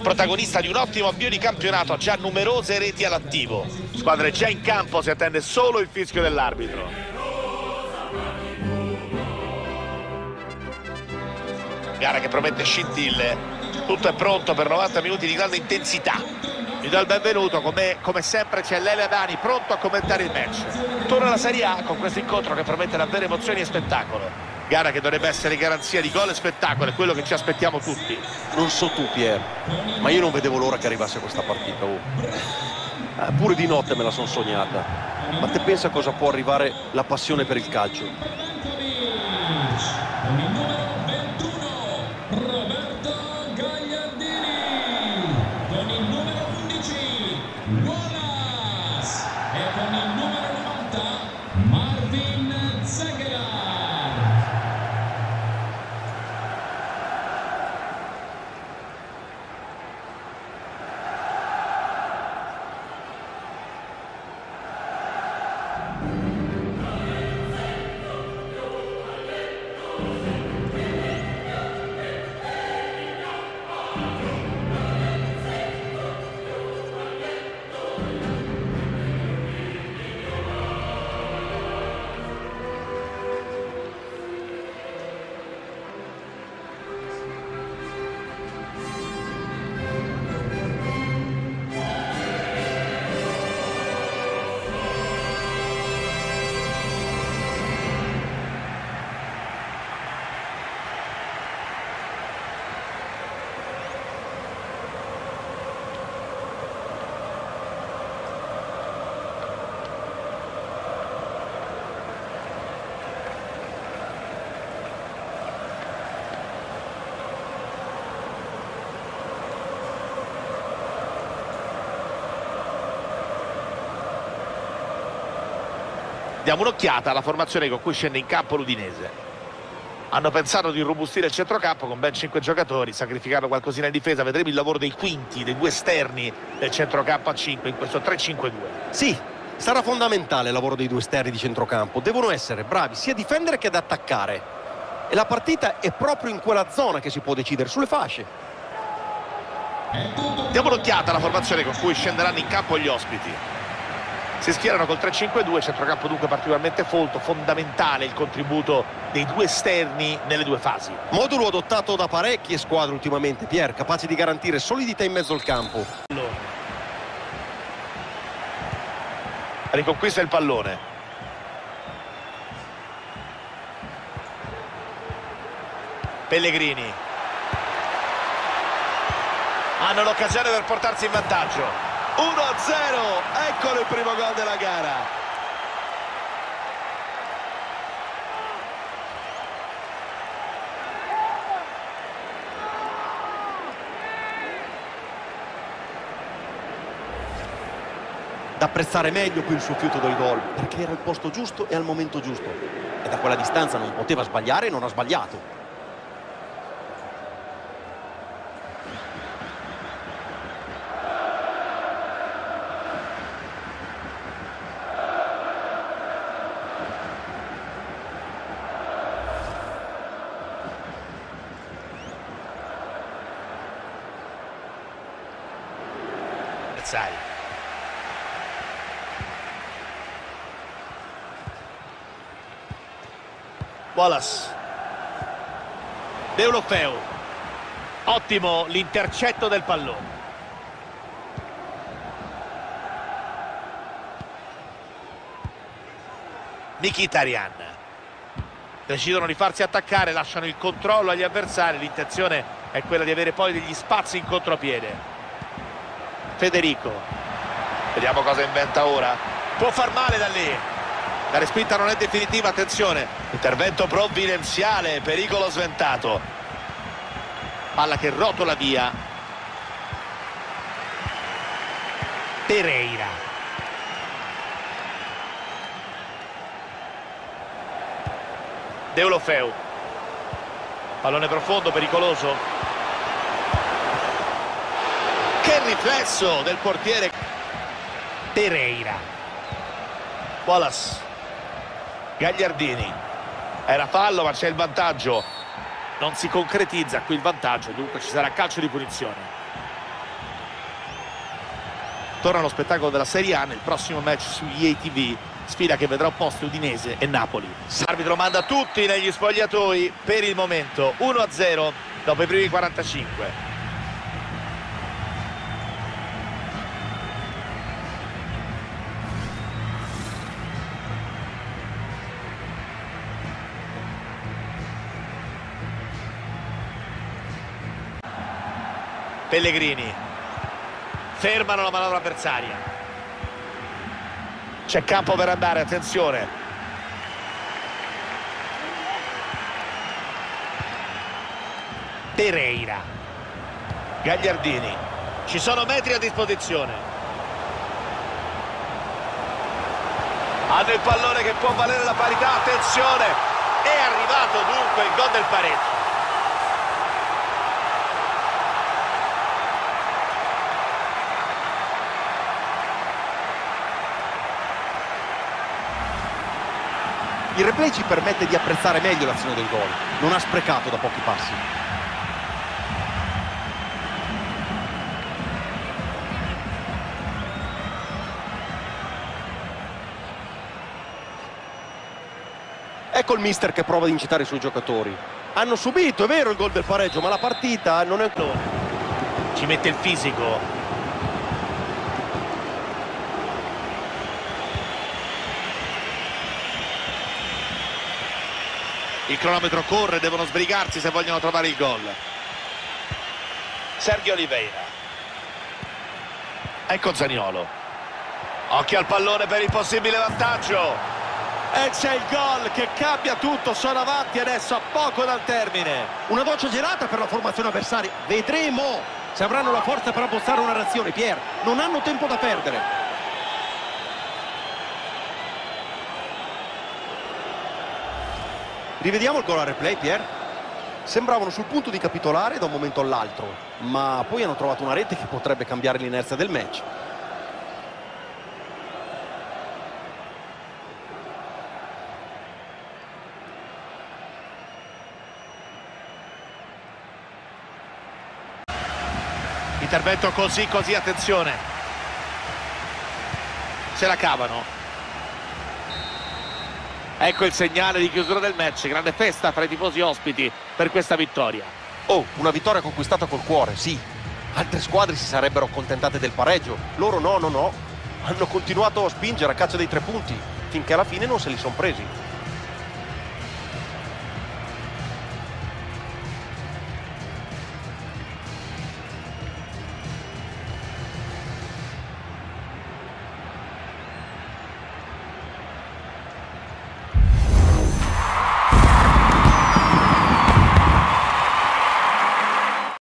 protagonista di un ottimo avvio di campionato, ha già numerose reti all'attivo. Squadra è già in campo, si attende solo il fischio dell'arbitro. Gara che promette scintille, tutto è pronto per 90 minuti di grande intensità. Vi do il benvenuto, come, come sempre c'è Lele Adani pronto a commentare il match. Torna la Serie A con questo incontro che promette davvero emozioni e spettacolo. Gara che dovrebbe essere garanzia di gol e spettacolo, è quello che ci aspettiamo tutti. Non so tu Pier, ma io non vedevo l'ora che arrivasse questa partita. Oh. Eh, pure di notte me la sono sognata. Ma te pensa cosa può arrivare la passione per il calcio? Diamo un'occhiata alla formazione con cui scende in campo l'Udinese. Hanno pensato di robustire il centrocampo con ben 5 giocatori, sacrificando qualcosina in difesa. Vedremo il lavoro dei quinti, dei due esterni del centrocampo a 5 in questo 3-5-2. Sì, sarà fondamentale il lavoro dei due esterni di centrocampo. Devono essere bravi sia a difendere che ad attaccare. E la partita è proprio in quella zona che si può decidere, sulle fasce. Diamo un'occhiata alla formazione con cui scenderanno in campo gli ospiti si schierano col 3-5-2 centrocampo dunque particolarmente folto fondamentale il contributo dei due esterni nelle due fasi. Modulo adottato da parecchie squadre ultimamente Pier capace di garantire solidità in mezzo al campo. Riconquista il pallone. Pellegrini. Hanno l'occasione per portarsi in vantaggio 1-0 eccolo il primo gol della gara. Da apprezzare meglio qui il suo fiuto del gol perché era al posto giusto e al momento giusto. E da quella distanza non poteva sbagliare e non ha sbagliato avversari. Wallace. Deulofeu. Ottimo l'intercetto del pallone. Mkhitaryan. Decidono di farsi attaccare, lasciano il controllo agli avversari, l'intenzione è quella di avere poi degli spazi in contropiede. Federico. Vediamo cosa inventa ora. Può far male da lì. La respinta non è definitiva attenzione. Intervento provvidenziale pericolo sventato. Palla che rotola via. Pereira. Deulofeu. Pallone profondo pericoloso che riflesso del portiere Pereira. Wallace. Gagliardini. Era fallo ma c'è il vantaggio. Non si concretizza qui il vantaggio. Dunque ci sarà calcio di punizione. Torna lo spettacolo della Serie A nel prossimo match su EA TV sfida che vedrà opposti Udinese e Napoli. L'arbitro manda tutti negli spogliatoi per il momento. 1-0 dopo i primi 45 Pellegrini. Fermano la manovra avversaria. C'è campo per andare, attenzione. Pereira. Gagliardini. Ci sono metri a disposizione. Hanno il pallone che può valere la parità attenzione. È arrivato dunque il gol del pareggio Il replay ci permette di apprezzare meglio l'azione del gol. Non ha sprecato da pochi passi. Ecco il mister che prova ad incitare i suoi giocatori. Hanno subito, è vero, il gol del pareggio, ma la partita non è... Ci mette il fisico, il cronometro corre, devono sbrigarsi se vogliono trovare il gol. Sergio Oliveira. Ecco Zaniolo. Occhio al pallone per il possibile vantaggio. E c'è il gol che cambia tutto sono avanti adesso a poco dal termine. Una doccia gelata per la formazione avversaria. Vedremo se avranno la forza per abbozzare una reazione. Pier non hanno tempo da perdere Rivediamo il gol a replay, Pier. Sembravano sul punto di capitolare da un momento all'altro, ma poi hanno trovato una rete che potrebbe cambiare l'inerzia del match. Intervento così, così, attenzione. Se la cavano. Ecco il segnale di chiusura del match, grande festa fra i tifosi ospiti per questa vittoria. Oh, una vittoria conquistata col cuore, sì. Altre squadre si sarebbero accontentate del pareggio, loro no, no, no. Hanno continuato a spingere a caccia dei tre punti, finché alla fine non se li sono presi.